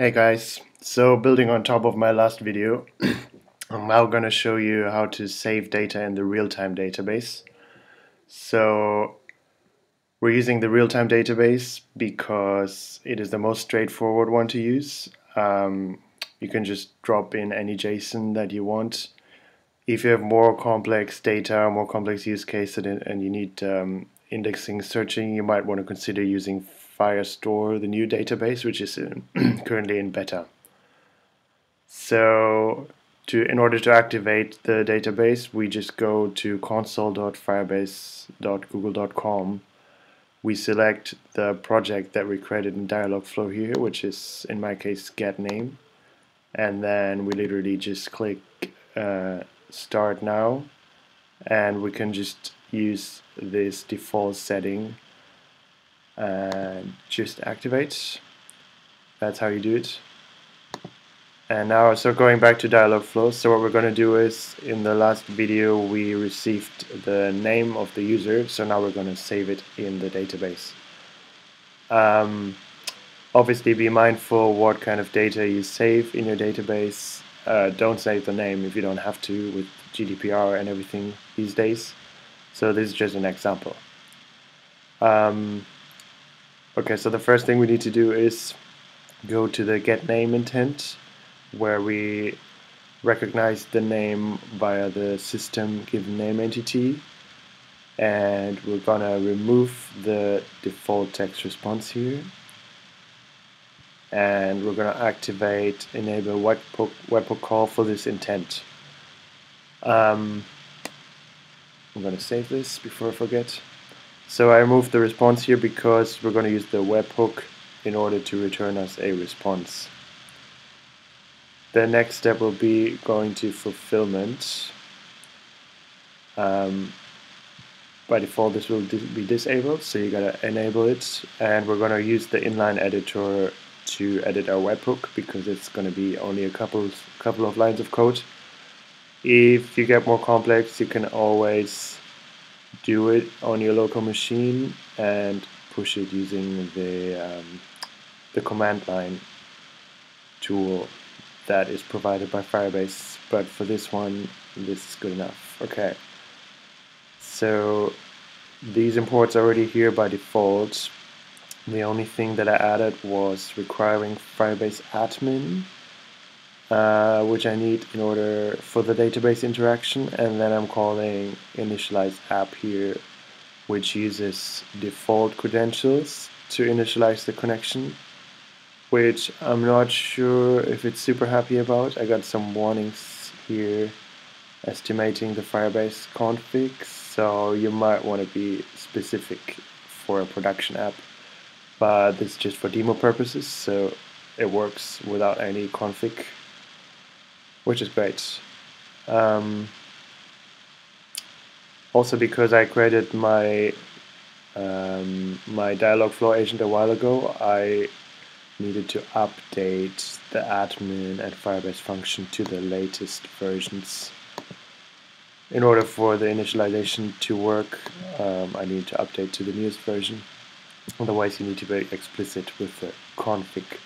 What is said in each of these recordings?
Hey guys, so building on top of my last video, I'm now going to show you how to save data in the real-time database. So we're using the real-time database because it is the most straightforward one to use. Um, you can just drop in any JSON that you want. If you have more complex data, more complex use cases, and you need um, indexing searching, you might want to consider using Firestore, the new database, which is in currently in beta. So to in order to activate the database, we just go to console.firebase.google.com. We select the project that we created in Dialogflow here, which is in my case get name, and then we literally just click uh, start now, and we can just use this default setting and just activate. That's how you do it. And now, so going back to dialog Dialogflow, so what we're going to do is, in the last video we received the name of the user, so now we're going to save it in the database. Um, obviously be mindful what kind of data you save in your database. Uh, don't save the name if you don't have to with GDPR and everything these days. So this is just an example. Um, Okay, so the first thing we need to do is go to the get name intent where we recognize the name via the system given name entity and we're gonna remove the default text response here. And we're gonna activate enable webhook, webhook call for this intent. Um, I'm gonna save this before I forget so I removed the response here because we're going to use the webhook in order to return us a response. The next step will be going to fulfillment. Um, by default this will be disabled so you gotta enable it and we're gonna use the inline editor to edit our webhook because it's gonna be only a couple couple of lines of code. If you get more complex you can always do it on your local machine and push it using the um, the command line tool that is provided by Firebase. But for this one this is good enough. Okay. So these imports are already here by default. The only thing that I added was requiring Firebase admin uh, which I need in order for the database interaction and then I'm calling initialize app here which uses default credentials to initialize the connection which I'm not sure if it's super happy about. I got some warnings here estimating the Firebase config so you might want to be specific for a production app but this is just for demo purposes so it works without any config which is great. Um, also because I created my um, my Dialogflow agent a while ago, I needed to update the admin and Firebase function to the latest versions. In order for the initialization to work, um, I need to update to the newest version. Otherwise, you need to be explicit with the config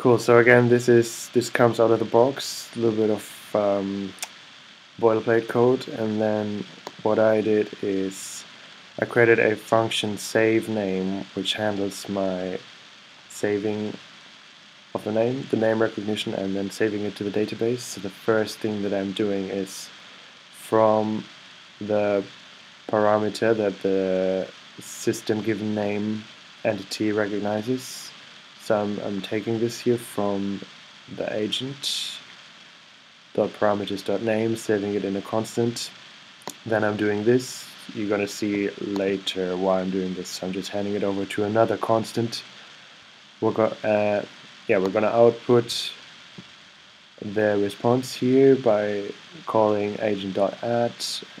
Cool. So again, this is this comes out of the box, a little bit of um, boilerplate code, and then what I did is I created a function save name which handles my saving of the name, the name recognition, and then saving it to the database. So the first thing that I'm doing is from the parameter that the system given name entity recognizes so I'm, I'm taking this here from the agent. Dot parameters dot name saving it in a constant. Then I'm doing this. You're gonna see later why I'm doing this. So I'm just handing it over to another constant. We're go uh, yeah we're gonna output the response here by calling agent.add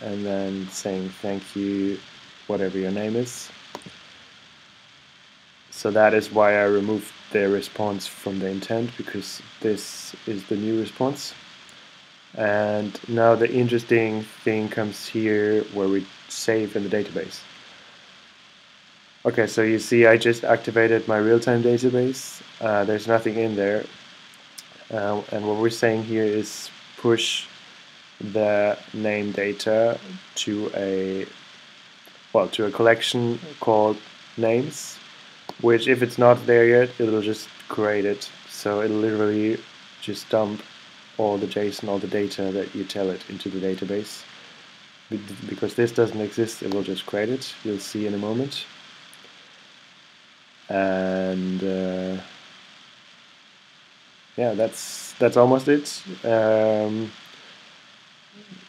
and then saying thank you whatever your name is so that is why I removed the response from the intent because this is the new response. And now the interesting thing comes here where we save in the database. Okay, so you see I just activated my real-time database. Uh, there's nothing in there. Uh, and what we're saying here is push the name data to a well to a collection called names which if it's not there yet it'll just create it. So it'll literally just dump all the JSON all the data that you tell it into the database. Because this doesn't exist it will just create it. You'll see in a moment. And uh, yeah that's that's almost it. Um,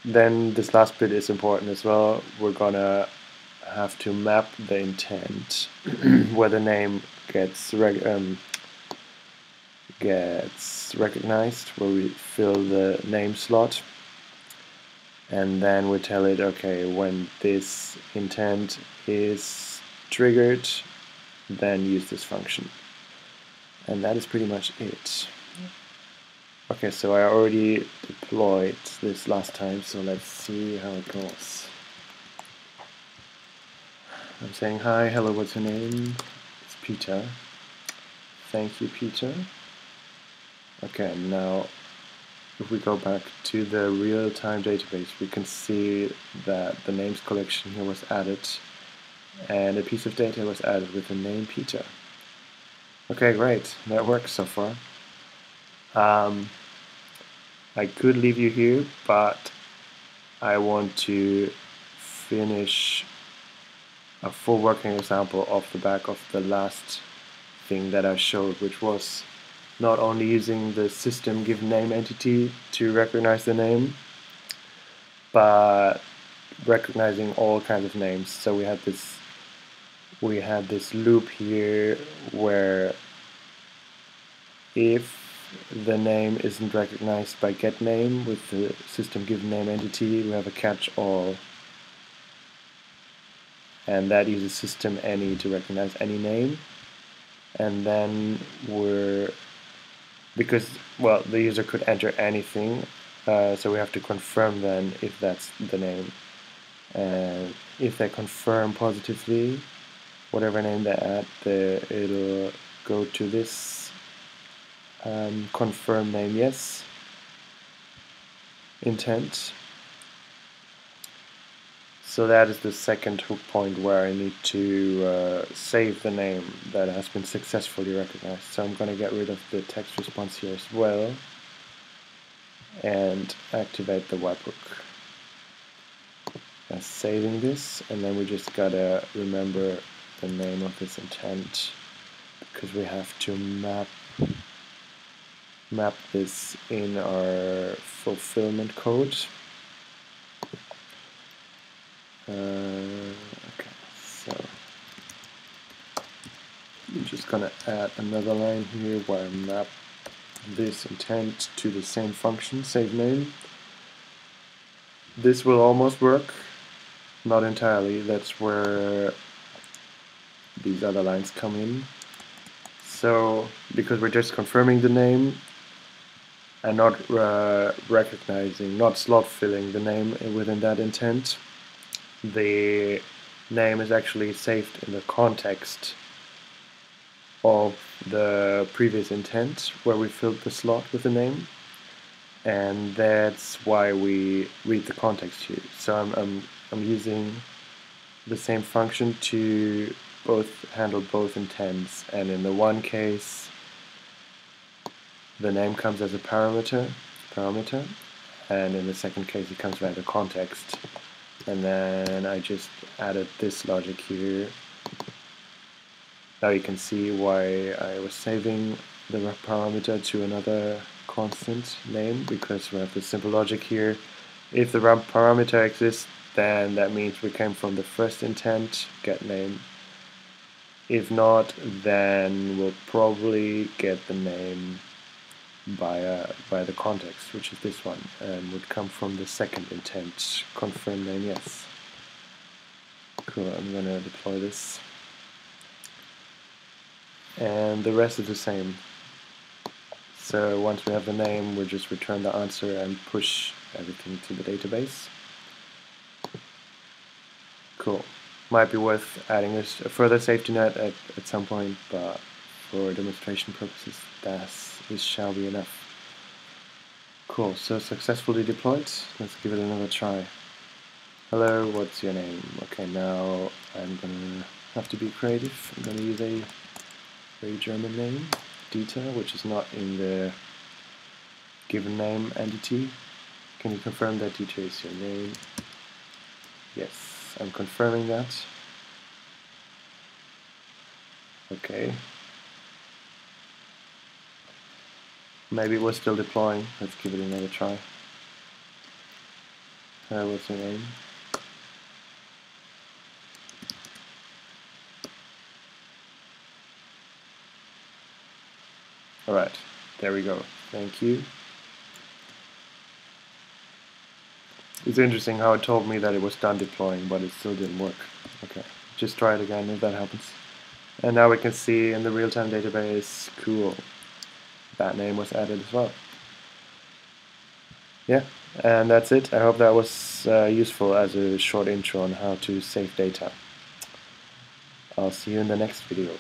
then this last bit is important as well. We're gonna have to map the intent where the name gets reg um, gets recognized, where we fill the name slot, and then we tell it, okay, when this intent is triggered, then use this function. And that is pretty much it. Okay, so I already deployed this last time, so let's see how it goes. I'm saying hi, hello, what's your name? It's Peter. Thank you, Peter. Okay, now if we go back to the real-time database, we can see that the names collection here was added and a piece of data was added with the name Peter. Okay, great. That works so far. Um, I could leave you here, but I want to finish a full working example off the back of the last thing that I showed, which was not only using the system give name entity to recognize the name, but recognizing all kinds of names. So we had this we had this loop here where if the name isn't recognized by get name with the system given name entity. We have a catch all and that uses system any to recognize any name. And then we're because well the user could enter anything uh, so we have to confirm then if that's the name. And if they confirm positively whatever name they add the, it'll go to this um, confirm name yes. Intent so that is the second hook point where I need to uh, save the name that has been successfully recognized so I'm going to get rid of the text response here as well and activate the webhook That's saving this and then we just gotta remember the name of this intent because we have to map map this in our fulfillment code. Uh, okay, so I'm just gonna add another line here where I map this intent to the same function, save name. This will almost work, not entirely, that's where these other lines come in. So, because we're just confirming the name, and not uh, recognizing, not slot filling the name within that intent. The name is actually saved in the context of the previous intent where we filled the slot with the name and that's why we read the context here. So I'm, I'm, I'm using the same function to both handle both intents and in the one case the name comes as a parameter, parameter, and in the second case it comes via the context. And then I just added this logic here. Now you can see why I was saving the parameter to another constant name because we have the simple logic here. If the parameter exists, then that means we came from the first intent, get name. If not, then we'll probably get the name by, uh, by the context, which is this one, and would come from the second intent, confirm name yes. Cool, I'm gonna deploy this. And the rest is the same. So once we have the name, we just return the answer and push everything to the database. Cool. Might be worth adding a further safety net at, at some point, but for demonstration purposes, that is shall be enough. Cool, so successfully deployed. Let's give it another try. Hello, what's your name? Okay, now I'm gonna have to be creative. I'm gonna use a very German name, Dieter, which is not in the given name entity. Can you confirm that Dieter is your name? Yes, I'm confirming that. Okay. Maybe we're still deploying. Let's give it another try. Uh, what's your name? Alright, there we go. Thank you. It's interesting how it told me that it was done deploying, but it still didn't work. Okay, just try it again if that happens. And now we can see in the real-time database, cool, that name was added as well. Yeah, and that's it. I hope that was uh, useful as a short intro on how to save data. I'll see you in the next video.